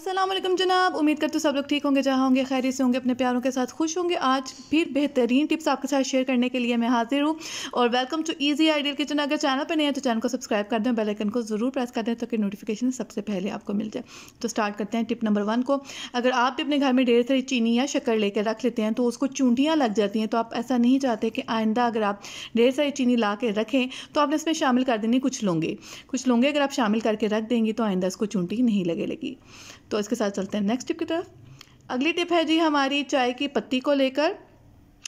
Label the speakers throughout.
Speaker 1: असलम जनाब। उम्मीद करते हो सब लोग ठीक होंगे, जहाँ होंगे खैरी से होंगे, अपने प्यारों के साथ खुश होंगे। आज फिर बेहतरीन टिप्स आपके साथ शेयर करने के लिए मैं हाजिर हूँ। और welcome to easy ideal kitchen अगर चैनल पर नहीं है तो चैनल को सब्सक्राइब कर दें बेल आइकन को ज़रूर प्रेस कर दें, ताकि नोटिफिकेशन सबसे पहले आपको मिल जाए। तो स्टार्ट करते हैं टिप नंबर वन को। अगर आप भी अपने घर में ढेर सारी चीनी या शक्कर लेकर रख लेते हैं तो उसको चूंटियाँ लग जाती हैं तो आप ऐसा नहीं चाहते कि आइंदा अगर आप ढेर सारी चीनी ला के रखें तो आपने इसमें शामिल कर देनी कुछ लोंगे। कुछ लोंगे अगर आप शामिल करके रख देंगी तो आइंदा इसको चूंटी नहीं लगे लगी तो इसके साथ चलते हैं नेक्स्ट टिप की तरफ़। अगली टिप है जी हमारी चाय की पत्ती को लेकर।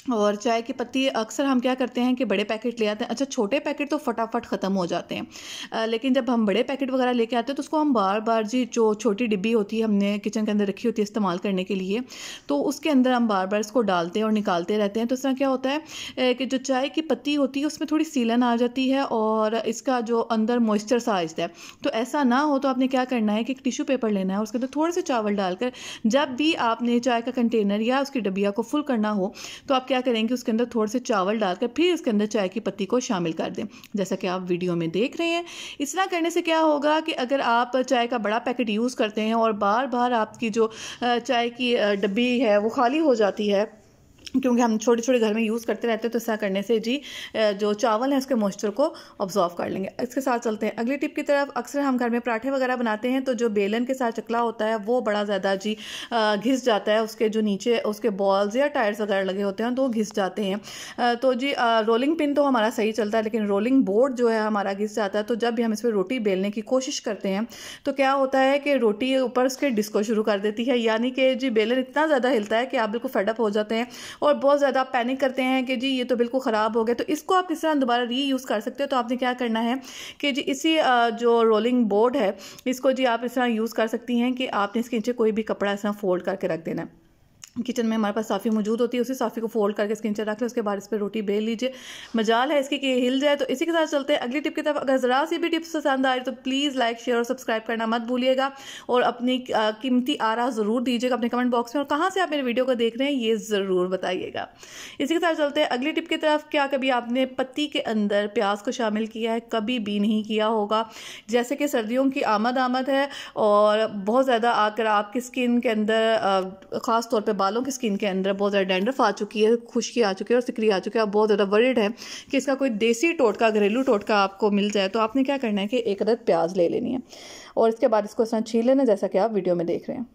Speaker 1: और चाय की पत्ती अक्सर हम क्या करते हैं कि बड़े पैकेट ले आते हैं। अच्छा छोटे पैकेट तो फटाफट ख़त्म हो जाते हैं। आ, लेकिन जब हम बड़े पैकेट वगैरह लेके आते हैं तो उसको हम बार बार जी जो छोटी डिब्बी होती है हमने किचन के अंदर रखी होती है इस्तेमाल करने के लिए तो उसके अंदर हम बार बार इसको डालते हैं और निकालते रहते हैं। तो इस क्या होता है कि जो चाय की पत्ती होती है उसमें थोड़ी सीलन आ जाती है और इसका जो अंदर मॉइस्चर सा आ जाता है। तो ऐसा ना हो तो आपने क्या करना है कि एक टिश्यू पेपर लेना है उसके अंदर थोड़े से चावल डालकर जब भी आपने चाय का कंटेनर या उसकी डबिया को फुल करना हो तो आप क्या करेंगे, उसके अंदर थोड़े से चावल डालकर फिर इसके अंदर चाय की पत्ती को शामिल कर दें। जैसा कि आप वीडियो में देख रहे हैं, इस तरह करने से क्या होगा कि अगर आप चाय का बड़ा पैकेट यूज़ करते हैं और बार बार आपकी जो चाय की डब्बी है, वो खाली हो जाती है क्योंकि हम छोटे छोटे घर में यूज़ करते रहते हैं तो ऐसा करने से जी जो चावल है, उसके मॉइस्चर को ऑब्जॉर्व कर लेंगे। इसके साथ चलते हैं। अगली टिप की तरफ़, अक्सर हम घर में पराठे वगैरह बनाते हैं तो जो बेलन के साथ चकला होता है, वो बड़ा ज़्यादा जी घिस जाता है। उसके जो नीचे, उसके बॉल्स या टायर्स वगैरह लगे होते हैं तो वो घिस जाते हैं। तो जी रोलिंग पिन तो हमारा सही चलता है, लेकिन रोलिंग बोर्ड जो है, हमारा घिस जाता है। तो जब भी हम इस पर रोटी बेलने की कोशिश करते हैं तो क्या होता है कि रोटी ऊपर उसके डिस्को शुरू कर देती है। यानी कि जी, बेलन इतना ज़्यादा हिलता है कि आप बिल्कुल फेडअप हो जाते हैं। और बहुत ज़्यादा पैनिक करते हैं कि जी, ये तो बिल्कुल ख़राब हो गया। तो इसको आप किस तरह दोबारा री यूज़ कर सकते हो? तो आपने क्या करना है कि जी, इसी जो रोलिंग बोर्ड है, इसको जी आप इस तरह यूज़ कर सकती हैं कि आपने इसके नीचे कोई भी कपड़ा इस तरह फोल्ड करके रख देना है। किचन में हमारे पास साफ़ी मौजूद होती है, उसी साफ़ी को फोल्ड करके इसके नीचे रख लें, उसके बाद इस पर रोटी बेल लीजिए। मजाल है इसकी कि हिल जाए तो इसी के साथ चलते हैं अगली टिप की तरफ़। अगर ज़रा सी भी टिप्स पसंद आ रही तो प्लीज़ लाइक, शेयर और सब्सक्राइब करना मत भूलिएगा। और अपनी कीमती आरा ज़रूर दीजिएगा अपने कमेंट बॉक्स में, और कहाँ से आप मेरे वीडियो को देख रहे हैं, ये ज़रूर बताइएगा। इसी के साथ चलते हैं अगली टिप की तरफ़। क्या कभी आपने पत्ती के अंदर प्याज को शामिल किया है? कभी भी नहीं किया होगा। जैसे कि सर्दियों की आमद आमद है, और बहुत ज़्यादा आकर आपकी स्किन के अंदर ख़ास तौर पर बालों की स्किन के अंदर बहुत ज़्यादा डेंड्रफ आ चुकी है, खुश्की आ चुकी है और सिकरी आ चुकी है। आप बहुत ज़्यादा वरिड है कि इसका कोई देसी टोटका, घरेलू टोटका आपको मिल जाए तो आपने क्या करना है कि एक अदद प्याज ले लेनी है। और इसके बाद इसको इस छील लेना, जैसा कि आप वीडियो में देख रहे हैं।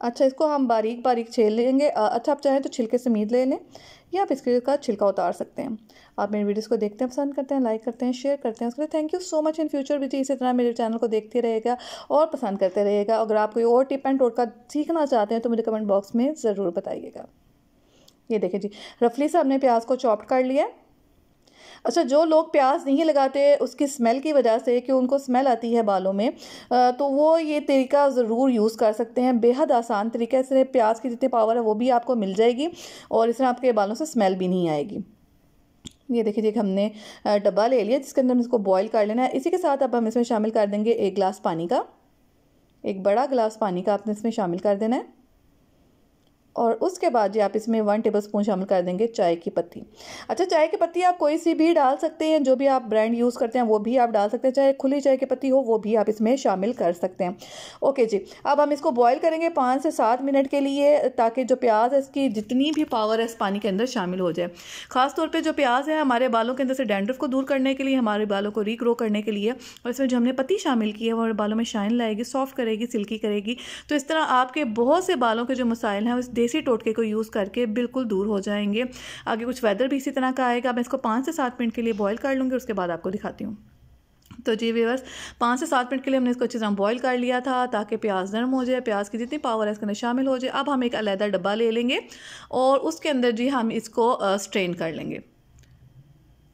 Speaker 1: अच्छा इसको हम बारीक बारीक छील लेंगे। अच्छा आप चाहें तो छिलके समीत ले लें। या आप इसके का छिलका उतार सकते हैं। आप मेरे वीडियोस को देखते हैं, पसंद करते हैं लाइक करते हैं शेयर करते हैं, उसके लिए thank you so much in future भी। जी, इसी तरह मेरे चैनल को देखते रहेगा और पसंद करते रहेगा अगर आप कोई और टिप एंड टोटका सीखना चाहते हैं तो मुझे कमेंट बॉक्स में ज़रूर बताइएगा। ये देखें जी रफली से हमने प्याज को चॉप कर लिया अच्छा जो लोग प्याज नहीं लगाते उसकी स्मेल की वजह से कि उनको स्मेल आती है बालों में तो वो ये तरीका ज़रूर यूज़ कर सकते हैं। बेहद आसान तरीका से प्याज की जितनी पावर है वो भी आपको मिल जाएगी और इसमें आपके बालों से स्मेल भी नहीं आएगी। ये देखिए देखिए, हमने डब्बा ले लिया, जिसके अंदर हम इसको बॉईल कर लेना है। इसी के साथ अब हम इसमें शामिल कर देंगे एक गिलास पानी का, एक बड़ा गिलास पानी का आपने इसमें शामिल कर देना है। और उसके बाद जी आप इसमें वन टेबल स्पून शामिल कर देंगे चाय की पत्ती। अच्छा चाय की पत्ती आप कोई सी भी डाल सकते हैं, जो भी आप ब्रांड यूज़ करते हैं, वो भी आप डाल सकते हैं, चाहे खुली चाय की पत्ती हो, वो भी आप इसमें शामिल कर सकते हैं। ओके जी, अब हम इसको बॉयल करेंगे पाँच से सात मिनट के लिए, ताकि जो प्याज है, इसकी जितनी भी पावर है, इस पानी के अंदर शामिल हो जाए। खासतौर पर जो प्याज है, हमारे बालों के अंदर से डेंड्रफ को दूर करने के लिए, हमारे बालों को रीग्रो करने के लिए, और इसमें जो हमने पत्ती शामिल की है, वो बालों में शाइन लाएगी सॉफ्ट करेगी सिल्की करेगी। तो इस तरह आपके बहुत से बालों के जो मसाइल हैं उस देसी टोटके को यूज़ करके बिल्कुल दूर हो जाएँगे। आगे कुछ वेदर भी इसी तरह का आएगा। मैं इसको पाँच से सात मिनट के लिए बॉयल कर लूँगी, उसके बाद आपको दिखाती हूँ। तो जी व्यवर्स पाँच से सात मिनट के लिए हमने इसको अच्छी तरह बॉईल कर लिया था ताकि प्याज नरम हो जाए, प्याज की जितनी पावर है, इसके अंदर शामिल हो जाए। अब हम एक अलहदा डब्बा ले लेंगे और उसके अंदर जी हम इसको स्ट्रेन कर लेंगे।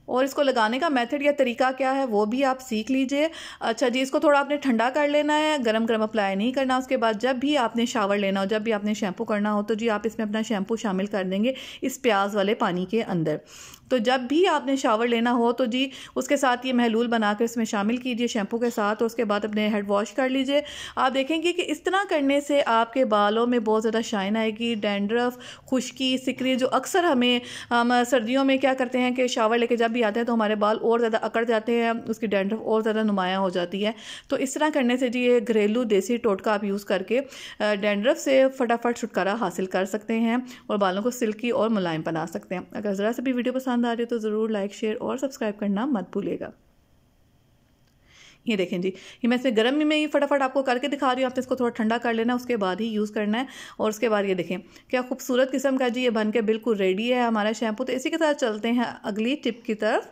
Speaker 1: और इसको लगाने का मेथड या तरीका क्या है, वो भी आप सीख लीजिए। अच्छा जी, इसको थोड़ा आपने ठंडा कर लेना है गरम गरम अप्लाई नहीं करना, उसके बाद जब भी आपने शावर लेना हो, जब भी आपने शैम्पू करना हो तो जी आप इसमें अपना शैम्पू शामिल कर देंगे इस प्याज वाले पानी के अंदर। तो जब भी आपने शावर लेना हो तो जी उसके साथ ये महलूल बनाकर इसमें शामिल कीजिए शैम्पू के साथ, और उसके बाद अपने हेड वॉश कर लीजिए। आप देखेंगे कि इस तरह करने से आपके बालों में बहुत ज़्यादा शाइन आएगी डेंड्रफ खुश्की, सिकरी, जो अक्सर हमें, हम सर्दियों में क्या करते हैं कि शावर लेके जब भी आते हैं तो हमारे बाल और ज़्यादा अकड़ जाते हैं, उसकी डेंड्रफ और ज़्यादा नुमाया हो जाती है। तो इस तरह करने से जी ये घरेलू देसी टोटका आप यूज़ करके डेंड्रफ से फटाफट छुटकारा हासिल कर सकते हैं, और बालों को सिल्की और मुलायम बना सकते हैं। अगर ज़रा से भी वीडियो पसंद आ रही हो तो ज़रूर लाइक शेयर और सब्सक्राइब करना मत भूलिएगा। ये देखें जी, ये मैं इसमें गर्म में ही फटाफट आपको करके दिखा रही हूँ। आपने इसको थोड़ा ठंडा कर लेना, उसके बाद ही यूज़ करना है। और उसके बाद ये देखें, क्या खूबसूरत किस्म का जी ये बन के बिल्कुल रेडी है हमारा शैम्पू तो इसी के साथ चलते हैं अगली टिप की तरफ़।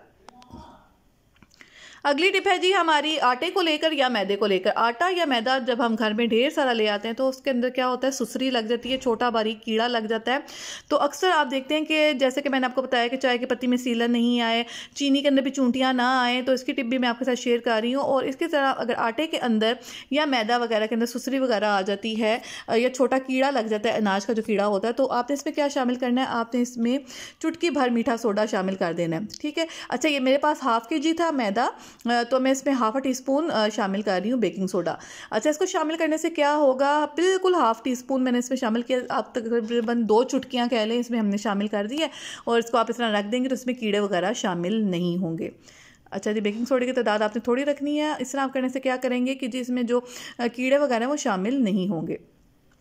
Speaker 1: अगली टिप है जी हमारी आटे को लेकर या मैदे को लेकर। आटा या मैदा जब हम घर में ढेर सारा ले आते हैं तो उसके अंदर क्या होता है? सुसरी लग जाती है, छोटा बारीक कीड़ा लग जाता है। तो अक्सर आप देखते हैं कि जैसे कि मैंने आपको बताया कि चाय की पत्ती में सीलन नहीं आए, चीनी के अंदर भी चूंटियाँ ना आए तो इसकी टिप भी मैं आपके साथ शेयर कर रही हूँ। और इसकी तरह अगर आटे के अंदर या मैदा वगैरह के अंदर सुसरी वगैरह आ जाती है या छोटा कीड़ा लग जाता है, अनाज का जो कीड़ा होता है तो आपने इसमें क्या शामिल करना है? आपने इसमें चुटकी भर मीठा सोडा शामिल कर देना है, ठीक है? अच्छा ये मेरे पास हाफ़ के जी था मैदा तो मैं इसमें हाफ़ टी स्पून शामिल कर रही हूँ बेकिंग सोडा अच्छा इसको शामिल करने से क्या होगा? बिल्कुल हाफ़ टी स्पून मैंने इसमें शामिल किया। आप तकरीबन दो चुटकियाँ कह लें, इसमें हमने शामिल कर दी है और इसको आप इस तरह रख देंगे तो इसमें कीड़े वगैरह शामिल नहीं होंगे। अच्छा जी बेकिंग सोडे की तादाद आपने थोड़ी रखनी है। इस तरह आप करने से क्या करेंगे कि जी, इसमें जो कीड़े वगैरह वो शामिल नहीं होंगे।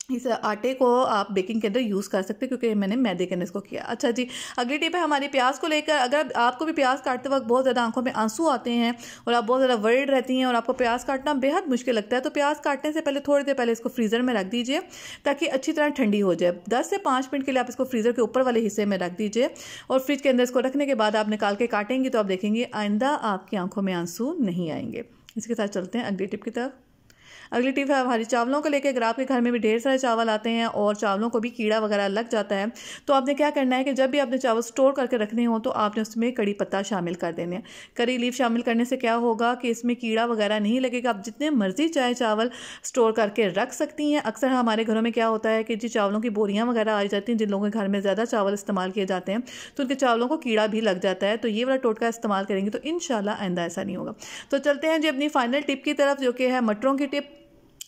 Speaker 1: इस आटे को आप बेकिंग के अंदर यूज़ कर सकते हैं, क्योंकि मैंने मैदे के अंदर इसको किया। अच्छा जी, अगली टिप है हमारी प्याज को लेकर। अगर आपको भी प्याज काटते वक्त बहुत ज़्यादा आँखों में आँसू आते हैं और आप बहुत ज़्यादा वर्ल्ड रहती हैं और आपको प्याज काटना बेहद मुश्किल लगता है तो प्याज काटने से पहले थोड़ी देर पहले इसको फ्रीज़र में रख दीजिए, ताकि अच्छी तरह ठंडी हो जाए। दस से पाँच मिनट के लिए आप इसको फ्रीज़र के ऊपर वाले हिस्से में रख दीजिए और फ्रिज के अंदर इसको रखने के बाद आप निकाल के काटेंगे तो आप देखेंगे आइंदा आपकी आँखों में आँसू नहीं आएँगे। इसके साथ चलते हैं अगली टिप की तरफ़। अगली टिप है, हमारी चावलों को लेकर अगर आपके घर में भी ढेर सारे चावल आते हैं और चावलों को भी कीड़ा वगैरह लग जाता है तो आपने क्या करना है कि जब भी आपने चावल स्टोर करके रखने हो तो आपने उसमें कड़ी पत्ता शामिल कर देने हैं। करी लीफ शामिल करने से क्या होगा कि इसमें कीड़ा वगैरह नहीं लगेगा। आप जितने मर्ज़ी चाहे चावल स्टोर करके रख सकती हैं। अक्सर हमारे घरों में क्या होता है कि जी चावलों की बोरियाँ वगैरह आ जाती हैं, जिन लोगों के घर में ज़्यादा चावल इस्तेमाल किए जाते हैं तो उनके चावलों को कीड़ा भी लग जाता है। तो ये वाला टोटका इस्तेमाल करेंगे तो इन आइंदा ऐसा नहीं होगा। तो चलते हैं जी अपनी फाइनल टिप की तरफ़, जो कि है मटरों की टिप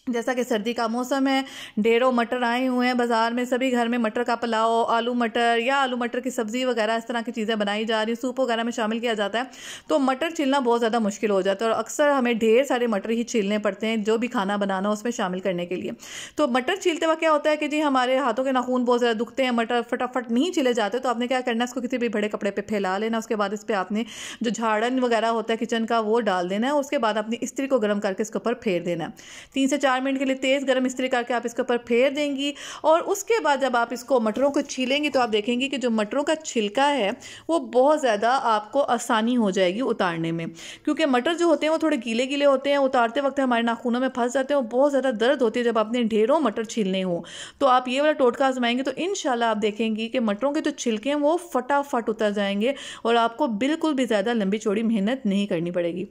Speaker 1: जैसा कि सर्दी का मौसम है, ढेरों मटर आए हुए हैं, बाज़ार में सभी घर में मटर का पुलाव, आलू मटर या आलू मटर की सब्ज़ी वगैरह इस तरह की चीज़ें बनाई जा रही हैं। सूप वगैरह में शामिल किया जाता है। तो मटर छिलना बहुत ज़्यादा मुश्किल हो जाता है और अक्सर हमें ढेर सारे मटर ही छीलने पड़ते हैं, जो भी खाना बनाना उसमें शामिल करने के लिए। तो मटर छीलते वक्त क्या होता है कि जी हमारे हाथों के नाखून बहुत ज़्यादा दुखते हैं, मटर फटाफट नहीं छिले जाते तो आपने क्या करना है उसको किसी भी बड़े कपड़े पर फैला लेना, उसके बाद इस पर आपने जो झाड़न वगैरह होता है किचन का, वो डाल देना है, उसके बाद अपनी स्त्री को गर्म करके इसके ऊपर फेर देना है। तीन से चार मिनट के लिए तेज़ गर्म इस्त्री करके आप इसके ऊपर फेर देंगी और उसके बाद जब आप इसको मटरों को छीलेंगी तो आप देखेंगी कि जो मटरों का छिलका है, वो बहुत ज़्यादा आपको आसानी हो जाएगी उतारने में। क्योंकि मटर जो होते हैं, वो थोड़े गीले गीले होते हैं, उतारते वक्त हमारे नाखूनों में फंस जाते हैं वो बहुत ज़्यादा दर्द होती है जब आपने ढेरों मटर छीलने हो। तो आप ये वाला टोटका आजमाएँगे तो इन आप देखेंगी कि मटरों के जो छिलके हैं, वो फटाफट उतर जाएँगे और आपको बिल्कुल भी ज़्यादा लंबी चौड़ी मेहनत नहीं करनी पड़ेगी।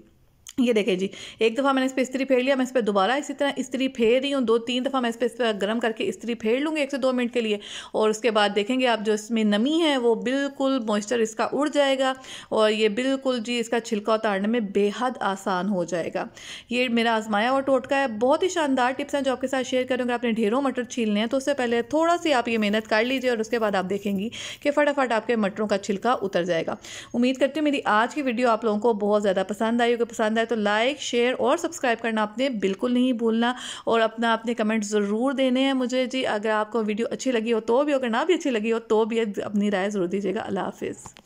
Speaker 1: ये देखें जी, एक दफ़ा मैंने इस पर इस्त्री फेर लिया, मैं इस पर दोबारा इसी तरह इस्त्री फेर रही हूँ, दो तीन दफ़ा मैं इस पर इस पर गर्म करके इस्त्री फेर लूँगी एक से दो मिनट के लिए और उसके बाद देखेंगे आप जो इसमें नमी है, वो बिल्कुल मॉइस्चर इसका उड़ जाएगा और ये बिल्कुल जी इसका छिलका उतारने में बेहद आसान हो जाएगा। ये मेरा आजमाया हुआ टोटका है, बहुत ही शानदार टिप्स हैं जो आपके साथ शेयर करूँगा। आपने ढेरों मटर छीलने हैं तो उससे पहले थोड़ा सी आप ये मेहनत कर लीजिए और उसके बाद आप देखेंगी कि फटाफट आपके मटरों का छिलका उतर जाएगा। उम्मीद करती हूँ मेरी आज की वीडियो आप लोगों को बहुत ज़्यादा पसंद आई होगी, पसंद आए तो लाइक शेयर शेयर और सब्सक्राइब करना आपने बिल्कुल नहीं भूलना और अपना अपने कमेंट ज़रूर देने हैं मुझे। जी, अगर आपको वीडियो अच्छी लगी हो तो भी, अगर ना भी अच्छी लगी हो तो भी अपनी राय ज़रूर दीजिएगा। अल्लाह हाफिज़।